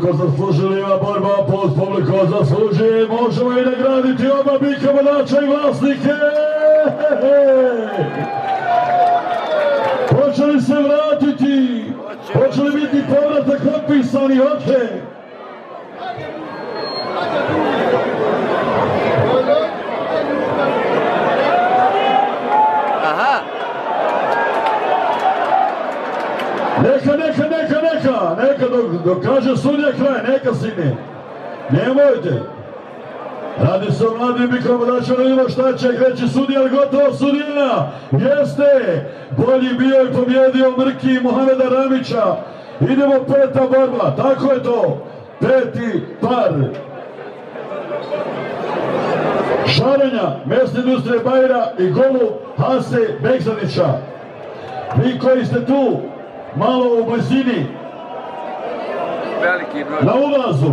Publiko zaslužili ova borba, post publiko zaslužuje, možemo i nagraditi oba bika vodača i vlasnike. Hoće li se vratiti? Hoće li biti povratak otpisani? Aha, Neka, neka, neka, neka, neka dok, dok kaže sudija kraj, neka sine. Nemojte. Radi se o mladim mikrovodačima, da vidimo šta će reći sudija, ali gotovo sudija. Jeste, bolji bio i pobjedio Mrki Mohameda Ramića. Idemo peta borba, tako je to. Peti par. Šaranja, mesne industrije Bajra i golu Hase Bekzanića. Vi koji ste tu, malo u blizini, veliki broj. na ulazu,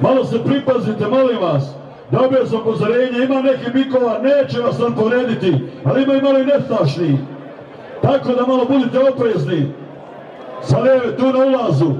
malo se pripazite, molim vas. Dobio sam upozorenje, ima neki bikova, neće vas on povrediti, ali ima i malo i nestašni. Tako da malo budite oprezni. Sa leve, tu na ulazu.